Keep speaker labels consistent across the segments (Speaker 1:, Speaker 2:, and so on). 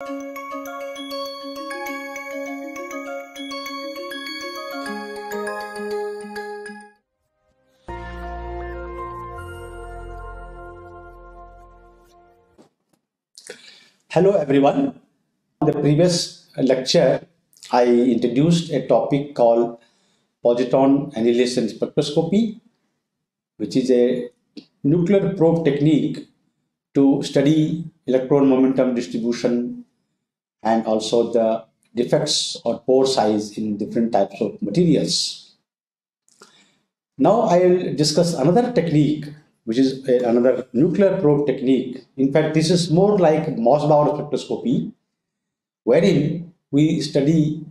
Speaker 1: Hello everyone. In the previous lecture, I introduced a topic called positron annihilation spectroscopy, which is a nuclear probe technique to study electron momentum distribution and also the defects or pore size in different types of materials. Now I will discuss another technique which is uh, another nuclear probe technique. In fact, this is more like Mossbauer spectroscopy, wherein we study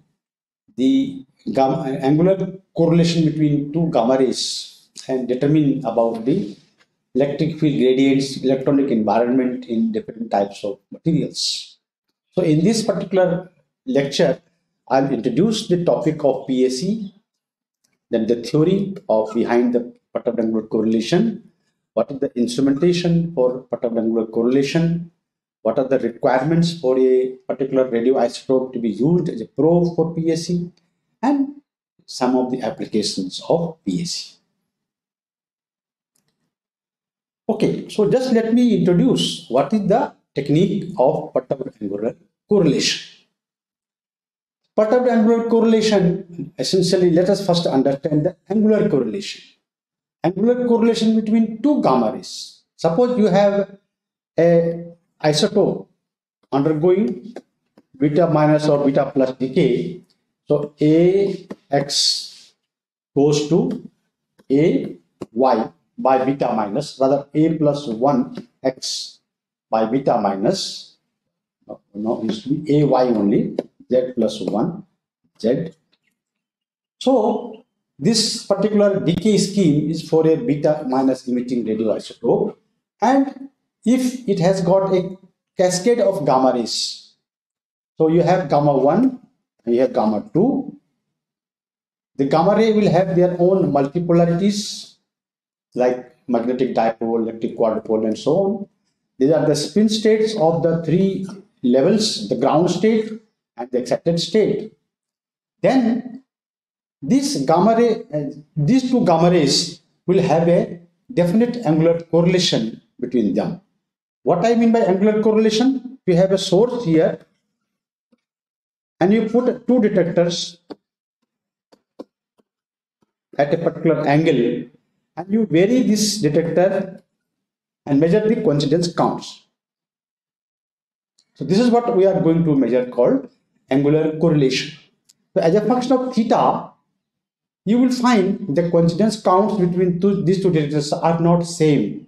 Speaker 1: the gamma, angular correlation between two gamma rays and determine about the electric field gradients, electronic environment in different types of materials. So in this particular lecture, I'll introduce the topic of PAC, then the theory of behind the perturbed correlation, what is the instrumentation for perturbed correlation, what are the requirements for a particular radioisotope to be used as a probe for PAC, and some of the applications of PAC. Okay, so just let me introduce what is the technique of perturbed angular correlation. Perturbed angular correlation, essentially, let us first understand the angular correlation. Angular correlation between two gamma rays. Suppose you have a isotope undergoing beta minus or beta plus decay. So AX goes to AY by beta minus, rather A plus 1 X by beta minus, no, no it to be AY only, Z plus 1 Z. So this particular decay scheme is for a beta minus emitting radioisotope and if it has got a cascade of gamma rays, so you have gamma 1 and you have gamma 2, the gamma ray will have their own multipolarities like magnetic dipole, electric quadrupole and so on. These are the spin states of the three levels, the ground state and the excited state. Then this gamma ray, uh, these two gamma rays will have a definite angular correlation between them. What I mean by angular correlation? You have a source here and you put two detectors at a particular angle and you vary this detector and measure the coincidence counts. So this is what we are going to measure called angular correlation. So as a function of theta, you will find the coincidence counts between two, these two detectors are not same.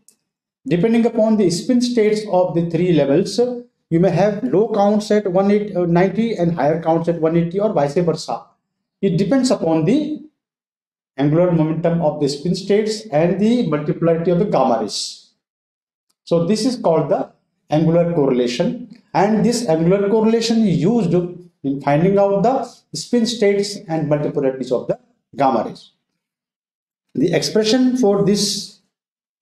Speaker 1: Depending upon the spin states of the three levels, you may have low counts at 190 uh, and higher counts at 180 or vice versa. It depends upon the angular momentum of the spin states and the multiplicity of the gamma rays. So this is called the angular correlation and this angular correlation is used in finding out the spin states and multiplicities of the gamma rays. The expression for this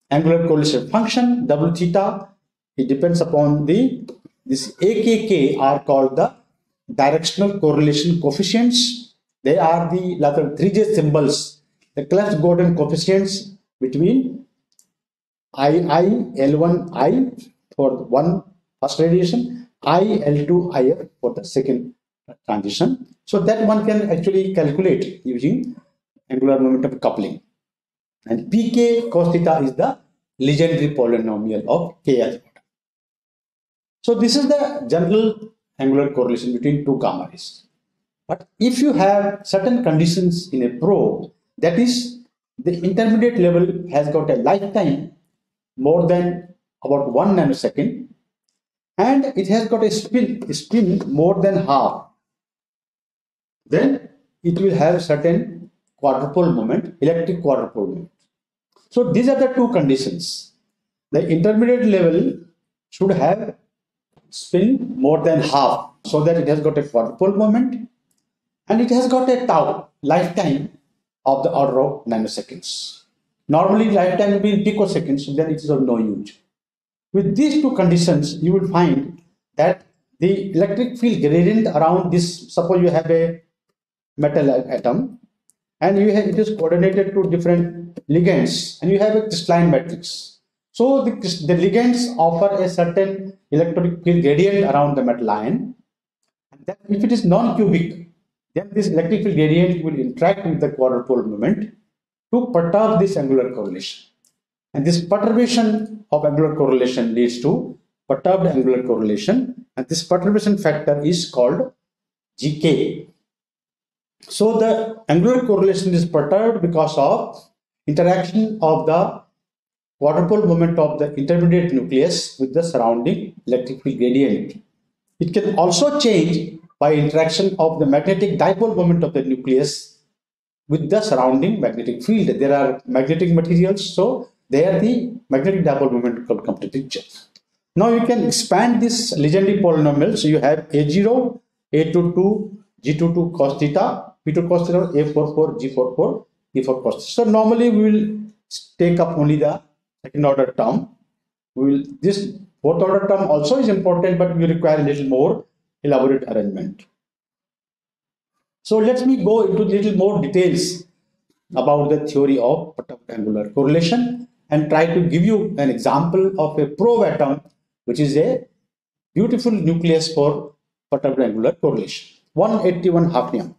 Speaker 1: angular correlation function double theta it depends upon the this AKK are called the directional correlation coefficients. They are the lateral 3J symbols, the Clebsch-Gordan coefficients between II, L1, I for one first radiation, I, L2, IF for the second transition. So that one can actually calculate using angular momentum coupling. And pk cos theta is the Legendre polynomial of k alpha. So this is the general angular correlation between two gamma rays. But if you have certain conditions in a probe, that is the intermediate level has got a lifetime more than about one nanosecond and it has got a spin, spin more than half, then it will have certain quadrupole moment, electric quadrupole moment. So these are the two conditions. The intermediate level should have spin more than half so that it has got a quadrupole moment and it has got a tau lifetime of the order of nanoseconds. Normally lifetime will be picoseconds, so then it is of no use. With these two conditions, you will find that the electric field gradient around this, suppose you have a metal atom and you have, it is coordinated to different ligands and you have a crystalline matrix. So the, the ligands offer a certain electric field gradient around the metal ion. That if it is non-cubic, then this electric field gradient will interact with the quadrupole moment to perturb this angular correlation. And this perturbation of angular correlation leads to perturbed angular correlation and this perturbation factor is called GK. So the angular correlation is perturbed because of interaction of the quadrupole moment of the intermediate nucleus with the surrounding electric field gradient. It can also change by interaction of the magnetic dipole moment of the nucleus with the surrounding magnetic field. There are magnetic materials, so there the magnetic dipole moment will come to picture. Now you can expand this Legendre polynomial. So you have A0, A22, G22 cos theta, P2 cos theta, A44, G44, P4 cos theta. So normally we will take up only the second order term. We will this fourth order term also is important, but we require a little more elaborate arrangement. So let me go into little more details about the theory of angular correlation and try to give you an example of a probe atom which is a beautiful nucleus for perturbed angular correlation. 181 hafnium.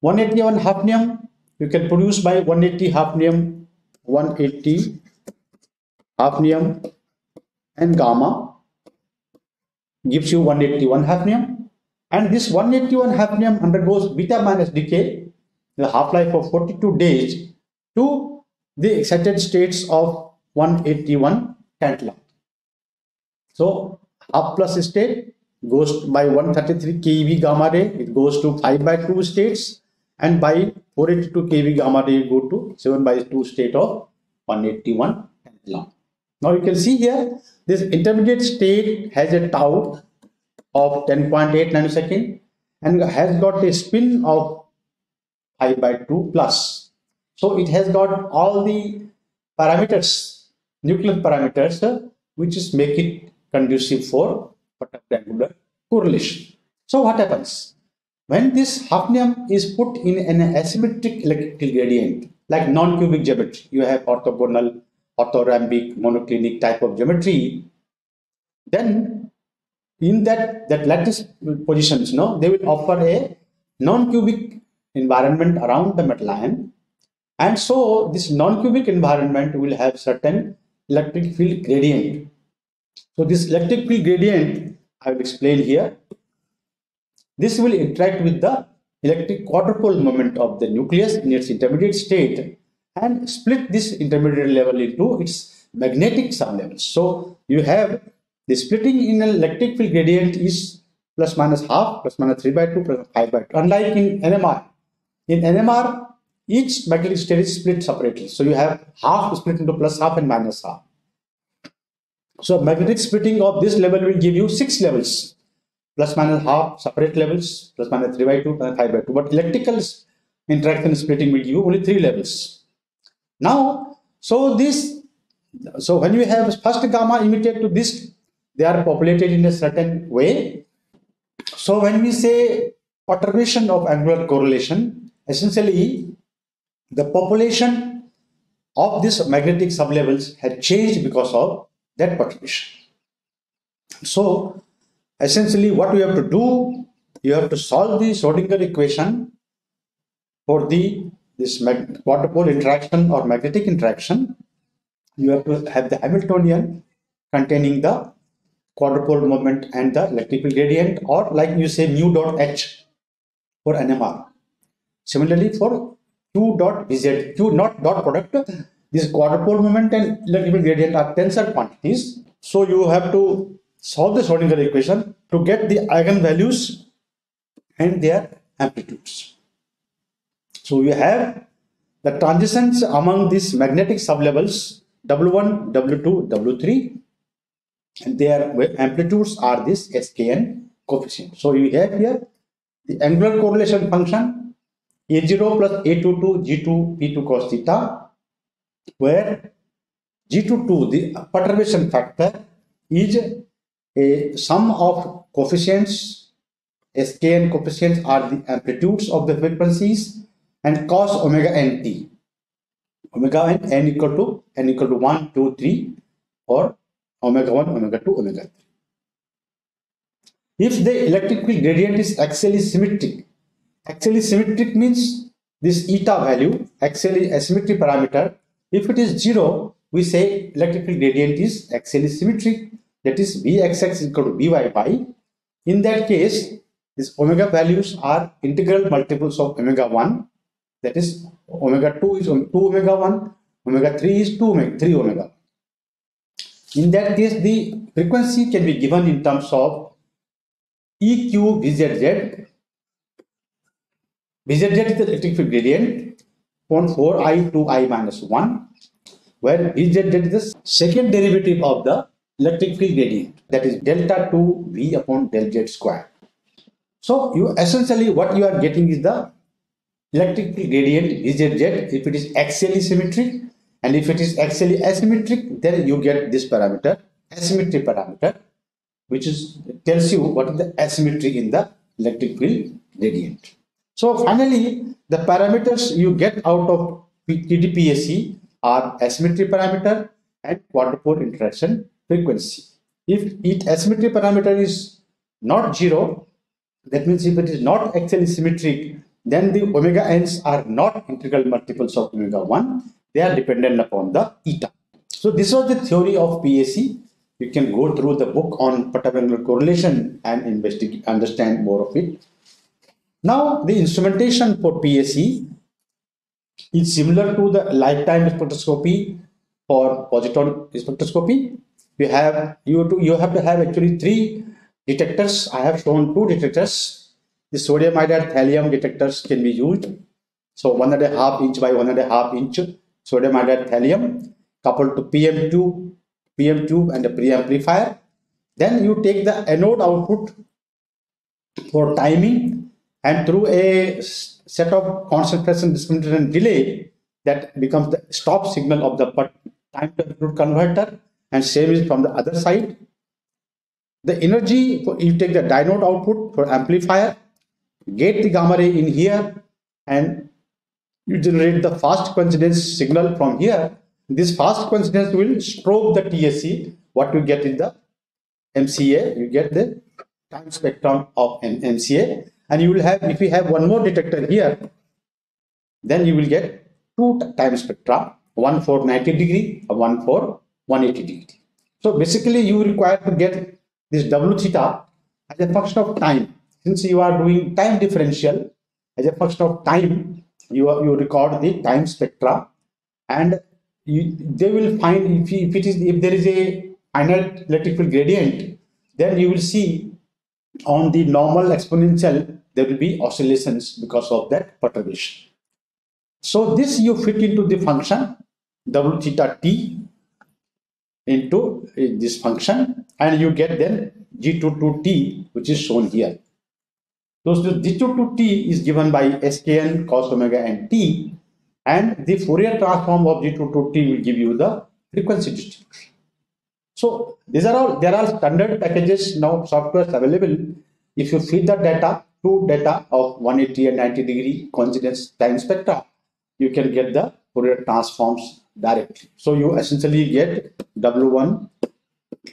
Speaker 1: 181 hafnium you can produce by 180 hafnium, 180 hafnium and gamma gives you 181 hafnium and this 181 hafnium undergoes beta minus decay the half-life of 42 days to the excited states of 181 tantalum. So half plus state goes by 133 keV gamma ray, it goes to 5 by 2 states and by 482 keV gamma ray go to 7 by 2 state of 181 tantalum. Now you can see here this intermediate state has a tau of 10.8 nanosecond and has got a spin of 5 by 2 plus. So it has got all the parameters, nuclear parameters, uh, which is make it conducive for rectangular correlation. So what happens? When this hafnium is put in an asymmetric electrical gradient, like non-cubic geometry, you have orthogonal, orthorhombic, monoclinic type of geometry, then in that, that lattice positions, no, they will offer a non-cubic environment around the metal ion and so this non-cubic environment will have certain electric field gradient. So this electric field gradient i will explain here. This will interact with the electric quadrupole moment of the nucleus in its intermediate state and split this intermediate level into its magnetic sublevels so you have the splitting in an electric field gradient is plus minus half plus minus 3 by 2 plus 5 by 2 unlike in nmr in NMR, each magnetic state is split separately. So you have half split into plus half and minus half. So magnetic splitting of this level will give you six levels. Plus minus half separate levels, plus minus 3 by 2, plus 5 by 2. But electrical interaction splitting will give you only three levels. Now, so this, so when you have first gamma emitted to this, they are populated in a certain way. So when we say perturbation of angular correlation, essentially the population of these magnetic sublevels had changed because of that perturbation. So essentially what we have to do, you have to solve the Schrodinger equation for the this quadrupole interaction or magnetic interaction. You have to have the Hamiltonian containing the quadrupole moment and the electrical gradient or like you say mu dot h for NMR. Similarly, for Q dot Vz, Q not dot product, this quadrupole moment and electrical gradient are tensor quantities. So you have to solve the Schrodinger equation to get the eigenvalues and their amplitudes. So you have the transitions among these magnetic sublevels W1, W2, W3 and their amplitudes are this SKN coefficient. So you have here the angular correlation function a0 plus A22 G2 P2 cos theta, where G22, the perturbation factor, is a sum of coefficients, Skn coefficients are the amplitudes of the frequencies and cos omega nt. Omega n, n equal to n equal to 1, 2, 3 or omega 1, omega 2, omega 3. If the electric field gradient is axially symmetric, axially symmetric means this eta value, axially asymmetry parameter, if it is zero, we say electric field gradient is axially symmetric, that is Vxx is equal to Vyy. In that case, these omega values are integral multiples of omega 1, that is omega 2 is 2 omega 1, omega 3 is 2 omega 3 omega. In that case, the frequency can be given in terms of EQ VZZ. VZZ is the electric field gradient upon 4i to i minus 1, where VZZ is the second derivative of the electric field gradient, that is delta 2 V upon del Z square. So you essentially what you are getting is the electric field gradient VZZ if it is axially symmetric and if it is axially asymmetric then you get this parameter asymmetry parameter which is tells you what is the asymmetry in the electric field gradient. So finally, the parameters you get out of TDPAC are asymmetry parameter and quadrupole interaction frequency. If each asymmetry parameter is not zero, that means if it is not actually symmetric, then the omega n's are not integral multiples of omega 1. They are dependent upon the eta. So this was the theory of PAC you can go through the book on perturbed angular correlation and investigate, understand more of it. Now, the instrumentation for PAC is similar to the lifetime spectroscopy for positron spectroscopy. You have you to you have to have actually three detectors. I have shown two detectors. The sodium iodide thallium detectors can be used. So one and a half inch by one and a half inch sodium iodide thallium coupled to PM2 PM tube and a preamplifier. Then you take the anode output for timing and through a set of constant fraction discriminator delay that becomes the stop signal of the time to converter and same is from the other side. The energy, you take the dynode output for amplifier, get the gamma ray in here and you generate the fast coincidence signal from here this fast coincidence will strobe the TAC. What you get in the MCA, you get the time spectrum of an MCA. And you will have, if you have one more detector here, then you will get two time spectra, one for 90 degree, one for 180 degree. So basically you require to get this W theta as a function of time. Since you are doing time differential, as a function of time, you, are, you record the time spectra and you, they will find if, if it is if there is a finite electric field gradient, then you will see on the normal exponential there will be oscillations because of that perturbation. So this you fit into the function w theta t into uh, this function and you get then g22t which is shown here. So g22t is given by skn cos omega and t and the Fourier transform of G2 to T will give you the frequency distribution. So these are all, there are standard packages now softwares available. If you feed the data to data of 180 and 90 degree coincidence time spectra, you can get the Fourier transforms directly. So you essentially get W1,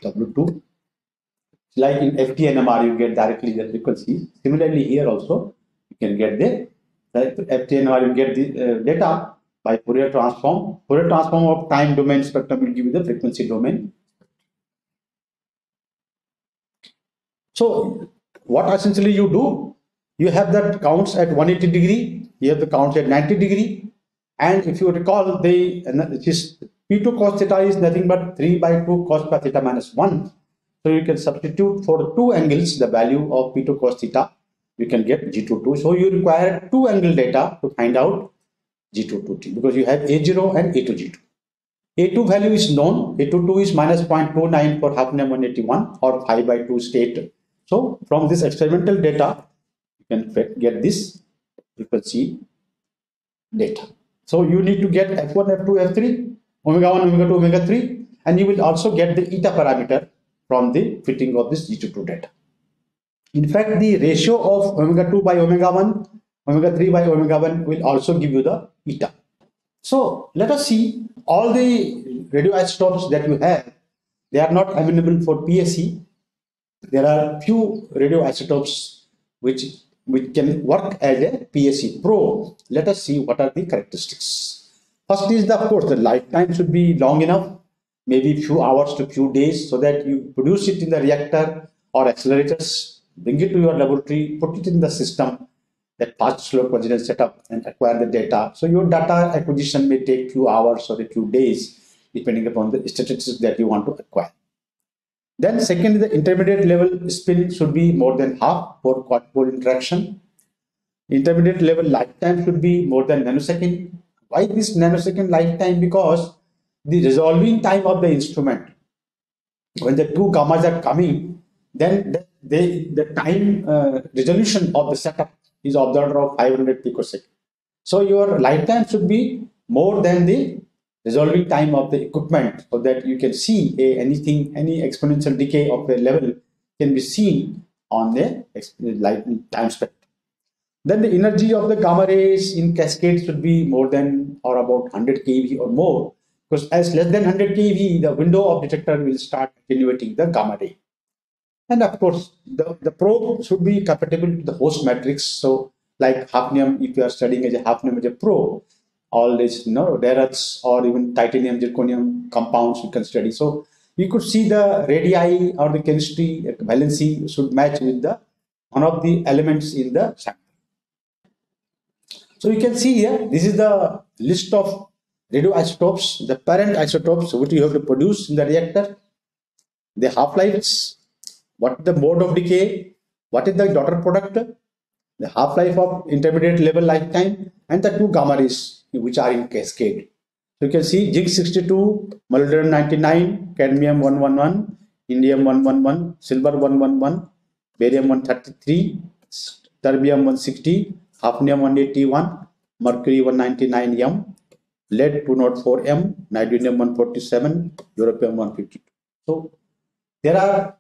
Speaker 1: W2, like in FTNMR you get directly the frequency. Similarly here also you can get the the FTNR you get the uh, data by Fourier transform. Fourier transform of time domain spectrum will give you the frequency domain. So what essentially you do, you have that counts at 180 degree, you have the counts at 90 degree, and if you recall, the this P2 cos theta is nothing but 3 by 2 cos theta minus 1. So you can substitute for two angles the value of P2 cos theta you can get G22. So you require two angle data to find out G22T because you have A0 and A2G2. A2 value is known, A22 is minus 0.29 for hafnium 181 or 5 by 2 state. So from this experimental data, you can get this frequency data. So you need to get F1, F2, F3, omega 1, omega 2, omega 3, and you will also get the eta parameter from the fitting of this G22 data. In fact, the ratio of omega 2 by omega 1, omega 3 by omega 1 will also give you the eta. So let us see all the radioisotopes that you have, they are not amenable for PAC. There are few radioisotopes which, which can work as a PAC probe. Let us see what are the characteristics. First is the, of course, the lifetime should be long enough, maybe few hours to few days, so that you produce it in the reactor or accelerators, bring it to your laboratory, put it in the system, that fast slow coincidence setup and acquire the data. So your data acquisition may take few hours or a few days, depending upon the statistics that you want to acquire. Then second, the intermediate level spin should be more than half for quad-pole interaction. Intermediate level lifetime should be more than nanosecond. Why this nanosecond lifetime? Because the resolving time of the instrument, when the two gammas are coming, then the, they, the time uh, resolution of the setup is of the order of 500 picosecond. So your lifetime should be more than the resolving time of the equipment so that you can see a, anything, any exponential decay of a level can be seen on the time spectrum. Then the energy of the gamma rays in cascade should be more than or about 100 keV or more because as less than 100 keV, the window of detector will start attenuating the gamma ray. And of course, the, the probe should be compatible to the host matrix. So like hafnium, if you are studying as a hafnium as a probe, all these you know, rare or even titanium, zirconium compounds we can study. So you could see the radii or the chemistry valency should match with the one of the elements in the sample. So you can see here, this is the list of radioisotopes, the parent isotopes which you have to produce in the reactor, the half-lives, what the mode of decay, what is the daughter product, the half-life of intermediate level lifetime, and the two gamma rays which are in cascade. So you can see zinc 62, molybdenum 99, cadmium 111, indium 111, silver 111, barium 133, terbium 160, hafnium 181, mercury 199m, lead 204m, niobium 147, europium 152. So there are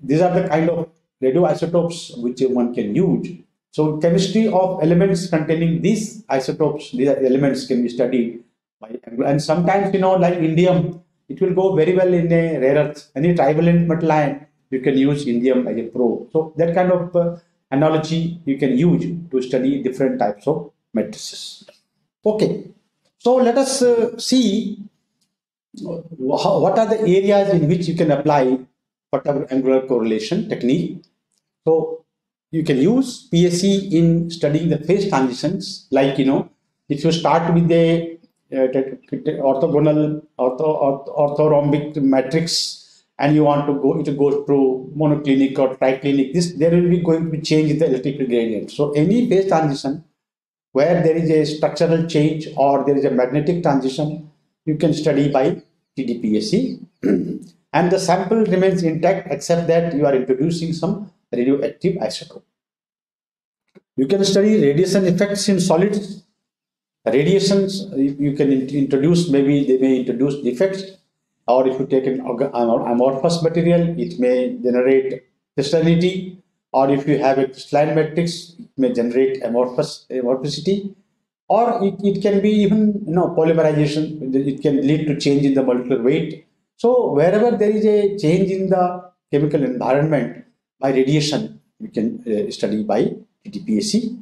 Speaker 1: these are the kind of radioisotopes which one can use. So chemistry of elements containing these isotopes, these elements can be studied by and sometimes you know like indium, it will go very well in a rare earth. Any trivalent metal ion, you can use indium as a probe. So that kind of uh, analogy you can use to study different types of matrices. Okay, so let us uh, see what are the areas in which you can apply whatever angular correlation technique. So you can use PAC in studying the phase transitions. Like, you know, if you start with a uh, orthogonal ortho, orthorhombic matrix and you want to go it goes through monoclinic or triclinic this there will be going to be change in the electrical gradient so any phase transition where there is a structural change or there is a magnetic transition you can study by TDPAC and the sample remains intact except that you are introducing some radioactive isotope. You can study radiation effects in solids. Radiations, you can introduce, maybe they may introduce defects, or if you take an amorphous material, it may generate crystallinity, or if you have a crystalline matrix, it may generate amorphous amorphicity, or it, it can be even you know polymerization, it can lead to change in the molecular weight so wherever there is a change in the chemical environment by radiation, we can uh, study by TDPAC.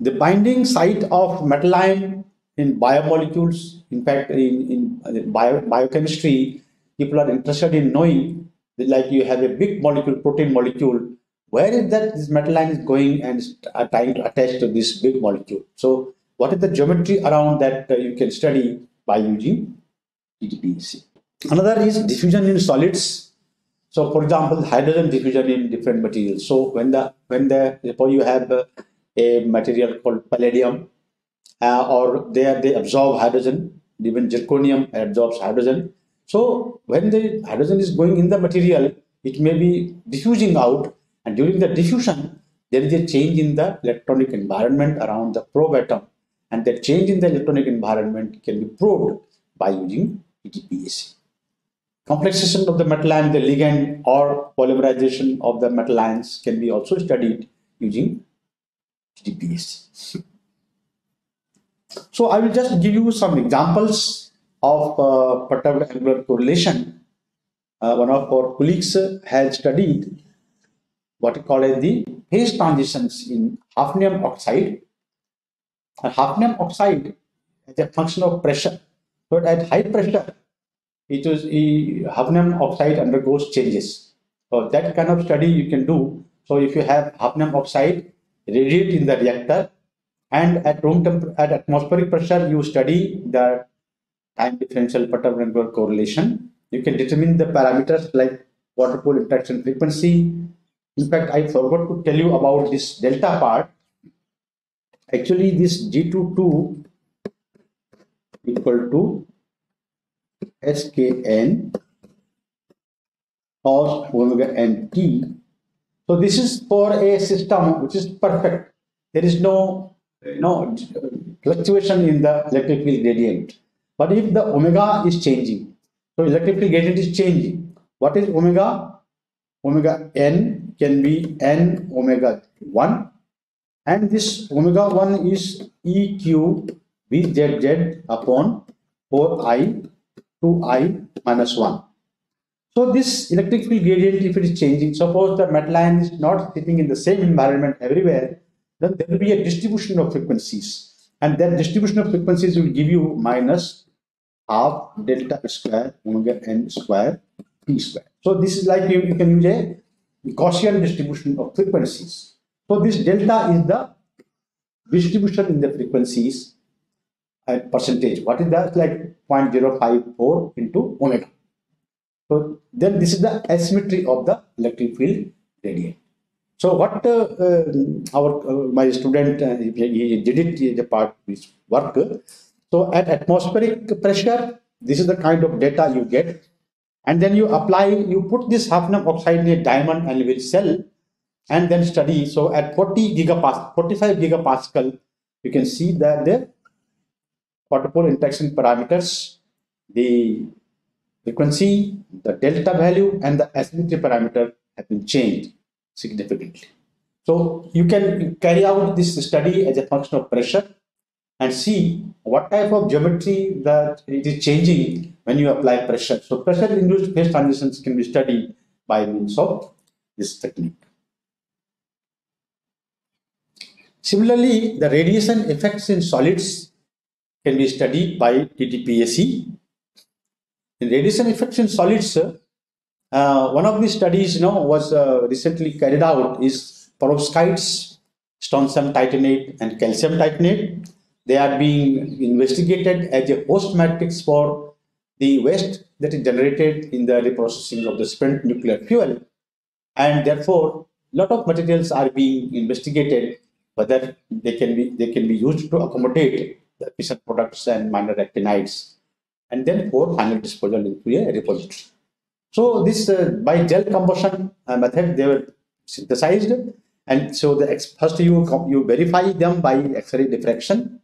Speaker 1: The binding site of metal ion in biomolecules, in fact, in, in uh, bio, biochemistry, people are interested in knowing that like you have a big molecule, protein molecule, where is that this metal ion is going and are trying to attach to this big molecule. So what is the geometry around that uh, you can study by using TDPAC. Another is diffusion in solids. So, for example, hydrogen diffusion in different materials. So, when the when the suppose you have a material called palladium, uh, or there they absorb hydrogen, even zirconium absorbs hydrogen. So, when the hydrogen is going in the material, it may be diffusing out, and during the diffusion, there is a change in the electronic environment around the probe atom, and that change in the electronic environment can be probed by using TDPAC. Complexation of the metal ion, the ligand or polymerization of the metal ions can be also studied using TDPS. So I will just give you some examples of uh, perturbed angular correlation. Uh, one of our colleagues has studied what we call as the phase transitions in hafnium oxide. And hafnium oxide is a function of pressure. So at high pressure, it is hafnium oxide undergoes changes. So that kind of study you can do. So if you have hafnium oxide radiate in the reactor and at room temp at atmospheric pressure you study the time differential perturbable correlation. You can determine the parameters like quadrupole interaction frequency. In fact, I forgot to tell you about this delta part. Actually, this G22 equal to skn cos omega n t. So this is for a system which is perfect. There is no no fluctuation in the electric field gradient. But if the omega is changing, so electric field gradient is changing. What is omega? Omega n can be n omega 1 and this omega 1 is eq upon 4i 2i minus 1. So this electric field gradient, if it is changing, suppose the metal ion is not sitting in the same environment everywhere, then there will be a distribution of frequencies. And that distribution of frequencies will give you minus half delta square omega n square p square. So this is like you, you can use a Gaussian distribution of frequencies. So this delta is the distribution in the frequencies percentage. What is that? Like 0.054 into omega. So then this is the asymmetry of the electric field gradient. So what uh, uh, our uh, my student he did it the part his work. So at atmospheric pressure, this is the kind of data you get, and then you apply you put this hafnium oxide in a diamond anvil cell, and then study. So at 40 gigapascal, 45 gigapascal, you can see that the quadrupole interaction parameters, the frequency, the delta value, and the asymmetry parameter have been changed significantly. So you can carry out this study as a function of pressure and see what type of geometry that it is changing when you apply pressure. So pressure induced phase transitions can be studied by means of this technique. Similarly, the radiation effects in solids can be studied by TDPAC. In radiation effects in solids, uh, one of the studies, you know, was uh, recently carried out is perovskites, strontium titanate, and calcium titanate. They are being investigated as a host matrix for the waste that is generated in the reprocessing of the spent nuclear fuel, and therefore, a lot of materials are being investigated whether they can be they can be used to accommodate the fission products and minor actinides, and then for final disposal into a repository. So this uh, by gel combustion uh, method, they were synthesized. And so the first you, you verify them by X-ray diffraction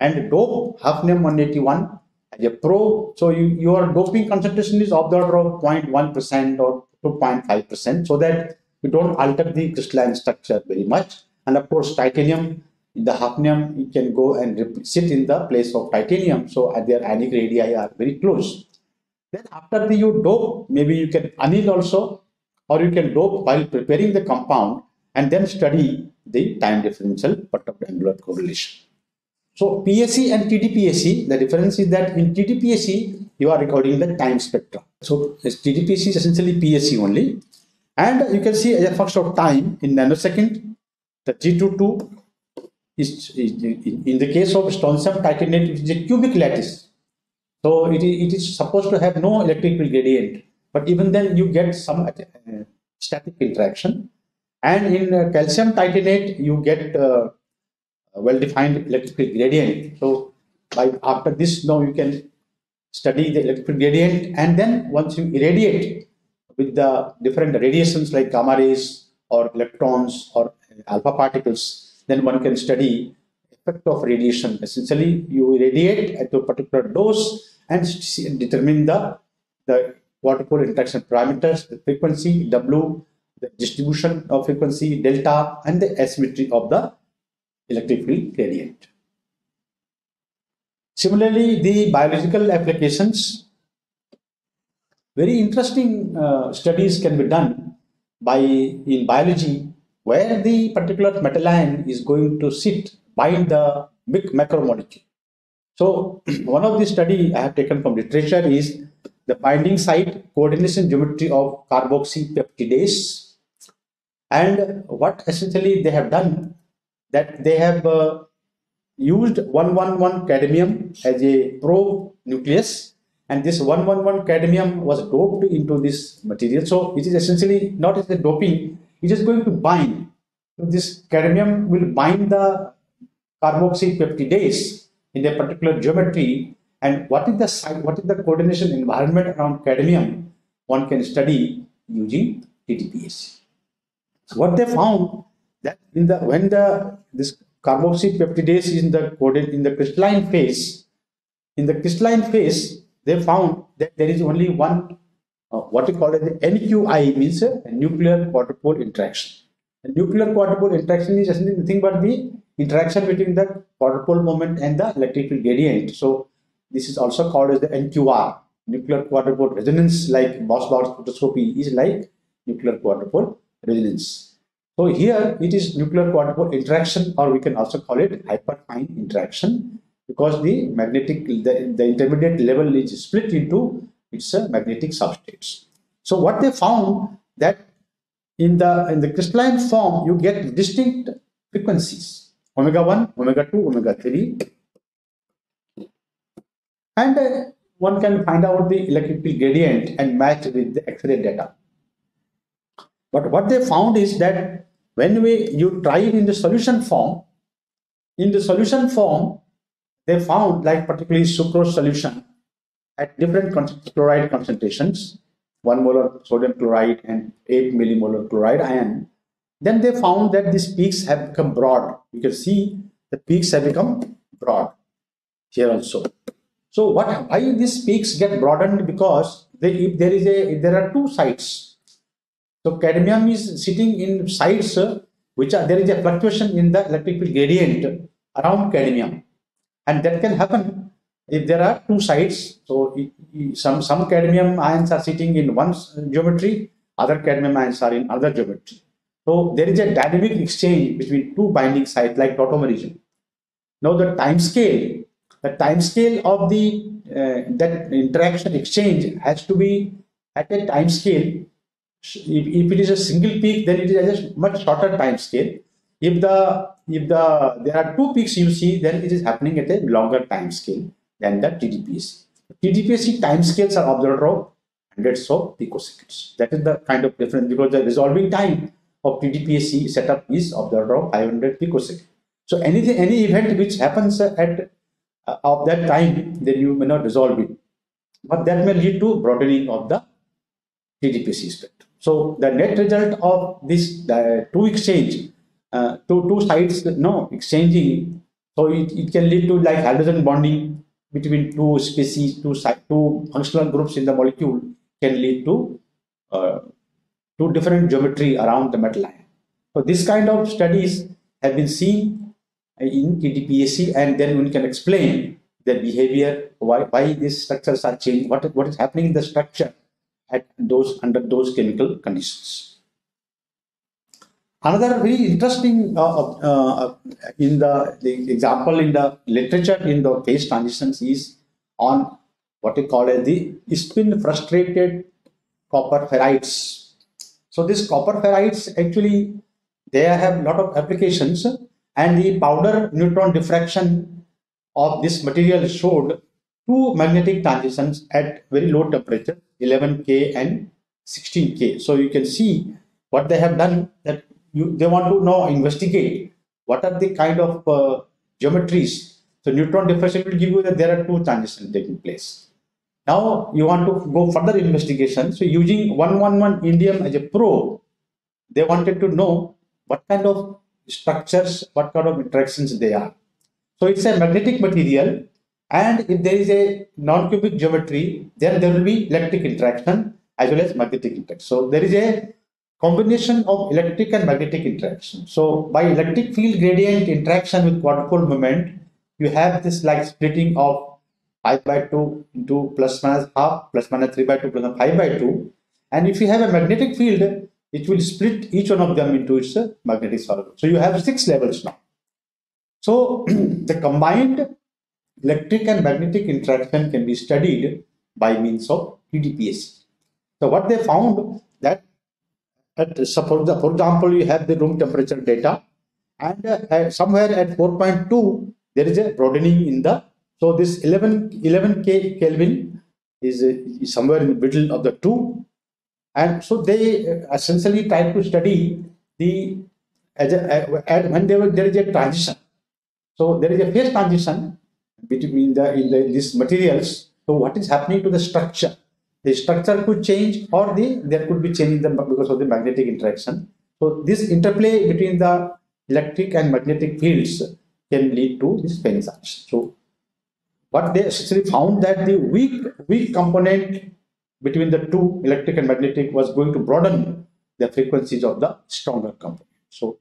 Speaker 1: and dope hafnium 181 as a probe. So you, your doping concentration is of the order of 0.1% or 2.5% so that you don't alter the crystalline structure very much. And of course, titanium, the hafnium, you can go and sit in the place of titanium. So uh, their ionic radii are very close. Then after the you dope, maybe you can anneal also, or you can dope while preparing the compound and then study the time differential angular correlation. So PAC and TDPAC, the difference is that in TDPAC, you are recording the time spectra. So TDPAC is essentially PAC only. And you can see as a function of time in nanosecond, the G22 is, is in the case of strontium titanate, it is a cubic lattice. So it is, it is supposed to have no electric field gradient, but even then you get some uh, static interaction. And in uh, calcium titanate, you get uh, well-defined electric field gradient. So by after this, now you can study the electric gradient, and then once you irradiate with the different radiations like gamma rays or electrons or alpha particles, then one can study effect of radiation. Essentially, you irradiate at a particular dose and determine the, the quadrupole interaction parameters, the frequency, W, the distribution of frequency, delta, and the asymmetry of the electric field gradient. Similarly, the biological applications, very interesting uh, studies can be done by in biology where the particular metal ion is going to sit bind the big macromolecule. So one of the study I have taken from literature is the binding site coordination geometry of carboxypeptidase. And what essentially they have done that they have uh, used 111 cadmium as a probe nucleus and this 111 cadmium was doped into this material. So it is essentially not as a doping, it is going to bind. This cadmium will bind the carboxypeptidase in a particular geometry and what is the what is the coordination environment around cadmium one can study using TDPAC. So what they found that in the when the this carboxypeptidase is in the in the crystalline phase, in the crystalline phase they found that there is only one uh, what we call as the NQI means a, a nuclear quadrupole interaction. A nuclear quadrupole interaction is essentially nothing but the interaction between the quadrupole moment and the electric field gradient. So this is also called as the NQR, nuclear quadrupole resonance like Mossbauer spectroscopy is like nuclear quadrupole resonance. So here it is nuclear quadrupole interaction or we can also call it hyperfine interaction because the magnetic, the, the intermediate level is split into its a magnetic substates. So what they found that in the in the crystalline form you get distinct frequencies omega 1, omega 2, omega 3. And uh, one can find out the electric field gradient and match with the X-ray data. But what they found is that when we you try it in the solution form, in the solution form, they found like particularly sucrose solution at different chloride concentrations, 1 molar sodium chloride and 8 millimolar chloride ion, then they found that these peaks have become broad. You can see the peaks have become broad here also. So what why these peaks get broadened? Because they, if there is a if there are two sites. So cadmium is sitting in sites uh, which are there is a fluctuation in the electric field gradient around cadmium, and that can happen if there are two sites. So some some cadmium ions are sitting in one geometry, other cadmium ions are in other geometry. So there is a dynamic exchange between two binding sites like tautomerism. Now the time scale, the time scale of the uh, that interaction exchange has to be at a time scale. If, if it is a single peak, then it is at a much shorter time scale. If the if the there are two peaks you see, then it is happening at a longer time scale than the TDPAC. TDPAC time scales are observed of hundreds of picoseconds. That is the kind of difference because the resolving time of TDPAC setup is of the order of 500 picoseconds. So anything, any event which happens at uh, of that time, then you may not resolve it. But that may lead to broadening of the TDPAC spectrum. So the net result of this uh, two exchange, uh, two, two sides, no, exchanging, so it, it can lead to like hydrogen bonding between two species, two, two functional groups in the molecule can lead to uh, two different geometry around the metal ion. So this kind of studies have been seen in TDPAC and then we can explain the behavior, why, why these structures are changing, what, what is happening in the structure at those under those chemical conditions. Another very interesting uh, uh, uh, in the, the example in the literature in the phase transitions is on what we call as the spin frustrated copper ferrites so these copper ferrites actually they have a lot of applications and the powder neutron diffraction of this material showed two magnetic transitions at very low temperature 11K and 16K. So you can see what they have done that you, they want to now investigate what are the kind of uh, geometries. So neutron diffraction will give you that there are two transitions taking place. Now you want to go further investigation. So using 111 indium as a probe, they wanted to know what kind of structures, what kind of interactions they are. So it's a magnetic material And if there is a non-cubic geometry, then there will be electric interaction as well as magnetic interaction. So there is a combination of electric and magnetic interaction. So by electric field gradient interaction with quadrupole moment, you have this like splitting of 5 by 2 into plus minus half, plus minus 3 by 2, plus 5 by 2. And if you have a magnetic field, it will split each one of them into its magnetic solution. So you have six levels now. So the combined electric and magnetic interaction can be studied by means of TDPAC. So what they found at suppose for example you have the room temperature data and uh, somewhere at 4.2 there is a broadening in the so this 11 11k Kelvin is, uh, is somewhere in the middle of the two and so they uh, essentially try to study the as a, uh, when there, there is a transition so there is a phase transition between the in the these materials. So what is happening to the structure? The structure could change or the there could be changing the because of the magnetic interaction. So this interplay between the electric and magnetic fields can lead to this phase action. So what they actually found that the weak weak component between the two electric and magnetic was going to broaden the frequencies of the stronger component. So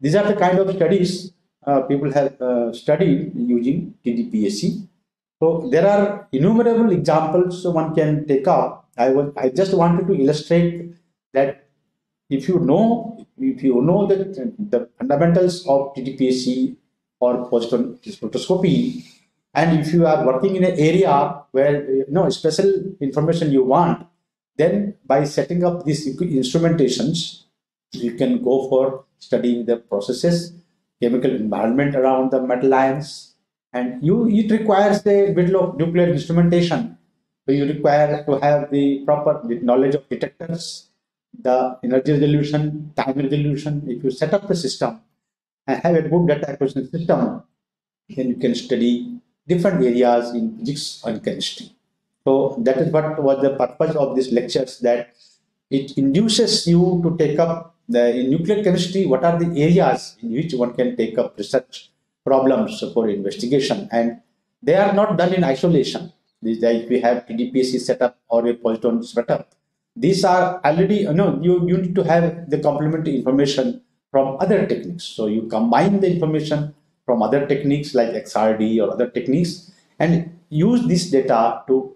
Speaker 1: these are the kind of studies uh, people have uh, studied using TDPAC. So there are innumerable examples one can take up. I was I just wanted to illustrate that if you know if you know that the fundamentals of TDPAC or positron spectroscopy, and if you are working in an area where you know special information you want, then by setting up these instrumentations, you can go for studying the processes chemical environment around the metal ions and you it requires a bit of nuclear instrumentation. So you require to have the proper knowledge of detectors the energy resolution time resolution. If you set up the system and have a good data acquisition system then you can study different areas in physics and chemistry. So that is what was the purpose of these lectures that it induces you to take up the, in nuclear chemistry, what are the areas in which one can take up research problems for investigation? And they are not done in isolation. If we have TDPAC setup or a positron setup, these are already, you know, you, you need to have the complementary information from other techniques. So you combine the information from other techniques like XRD or other techniques and use this data to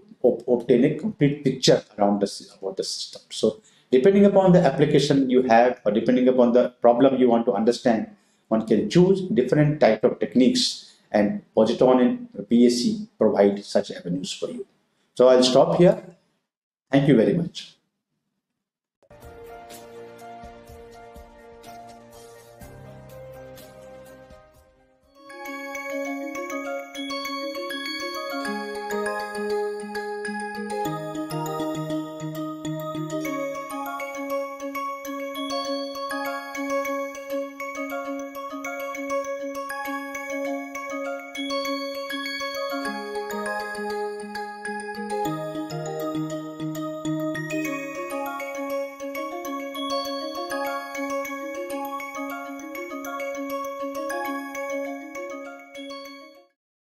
Speaker 1: obtain a complete picture around the, about the system. So Depending upon the application you have or depending upon the problem you want to understand, one can choose different type of techniques and Positron and PAC provide such avenues for you. So I'll stop here. Thank you very much.